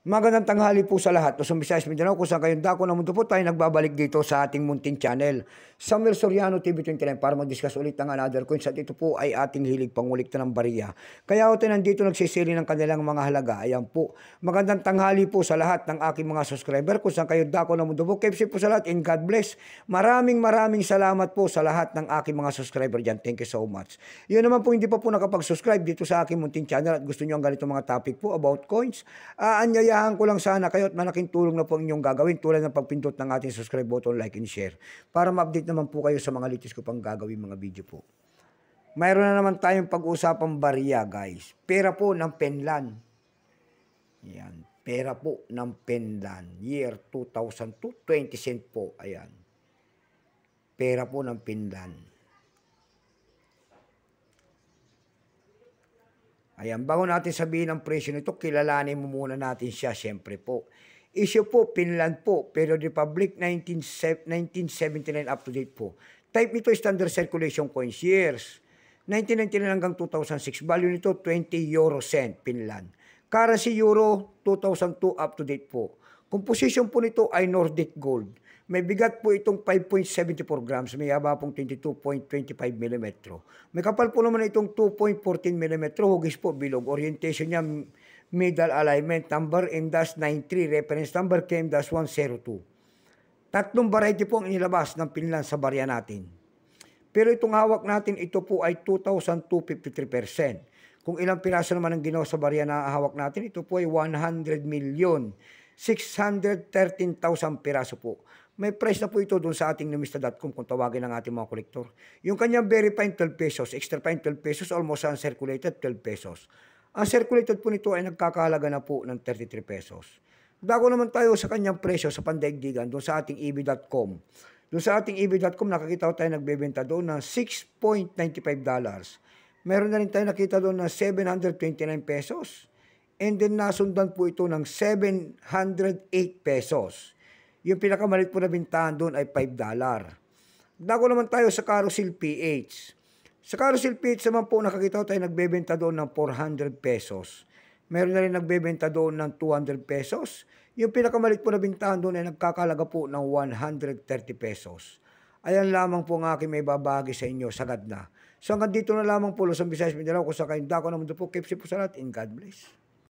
Magandang tanghali po sa lahat. Luzon, Visayas, Mindanao, kung saan kayong dako ng mundo po tayo nagbabalik dito sa ating munting channel. Samuel Soriano TV29 para mag-discuss ulit ng another coins at ito po ay ating hilig pangulikta ng bariya. Kaya ako nandito nagsisili ng kanilang mga halaga. Ayan po. Magandang tanghali po sa lahat ng aking mga subscriber kung saan kayong dako ng mundo po. Keep po sa lahat and God bless. Maraming maraming salamat po sa lahat ng aking mga subscriber dyan. Thank you so much. Yun naman po hindi pa po nakapag-subscribe dito sa aking munting channel at gusto nyo ang ganito mga topic po about coins. Uh, anyayahan ko lang sana kayo at malaking tulong na po inyong gagawin tulad ng pagpindot ng ating subscribe button, like and share para ma-update naman po kayo sa mga latest ko pang gagawin mga video po. Mayroon na naman tayong pag-usapang barya guys. Pera po ng Penlan. Yan. Pera po ng Penlan. Year 2002, 20 cent po. Ayan. Pera po ng Penlan. Ayan, bago natin sabihin ang presyo nito, kilalanin mo muna natin siya, siyempre po. Issue po, Finland po, pero Republic 19, 1979 up to date po. Type nito standard circulation coins, years. 1999 hanggang 2006. Value nito 20 euro cent, Finland. Currency euro 2002 up to date po. Composition po nito ay Nordic Gold. May bigat po itong 5.74 grams, may haba pong 22.25 mm. May kapal po naman itong 2.14 mm, hugis po bilog. Orientation niya middle alignment, number M-93, reference number KM-102. Tatlong variety po ang inilabas ng pinlan sa barya natin. Pero itong hawak natin, ito po ay 2,253%. Kung ilang piraso naman ang ginawa sa barya na hawak natin, ito po ay 100 million 613,000 piraso po. May price na po ito doon sa ating numista.com kung tawagin ng ating mga kolektor. Yung kanyang very fine 12 pesos, extra fine 12 pesos, almost uncirculated 12 pesos. Ang circulated po nito ay nagkakahalaga na po ng 33 pesos. Dago naman tayo sa kanyang presyo sa pandaigdigan doon sa ating eb.com. Doon sa ating eb.com nakakita tayo nagbebenta doon ng 6.95 dollars. Meron na rin tayo nakita doon ng 729 pesos. And then nasundan po ito ng 708 pesos. Yung pinakamalit po na bintahan doon ay 5 dollar. Dako naman tayo sa Carousel PH. Sa Carousel PH naman po nakakita tayo nagbebenta doon ng 400 pesos. Meron na rin nagbebenta doon ng 200 pesos. Yung pinakamalit po na bintahan doon ay nagkakalaga po ng 130 pesos. Ayan lamang po ang aking may babagi sa inyo, sagad na. So hanggang dito na lamang po, Luzon, Visayas, Mindanao, kung sa kayo dako na mundo po, keep safe po sa lahat, and God bless.